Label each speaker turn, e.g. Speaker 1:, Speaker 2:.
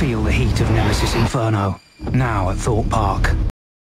Speaker 1: Feel the heat of Nemesis Inferno, now at Thorpe Park.